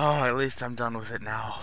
Oh, at least I'm done with it now.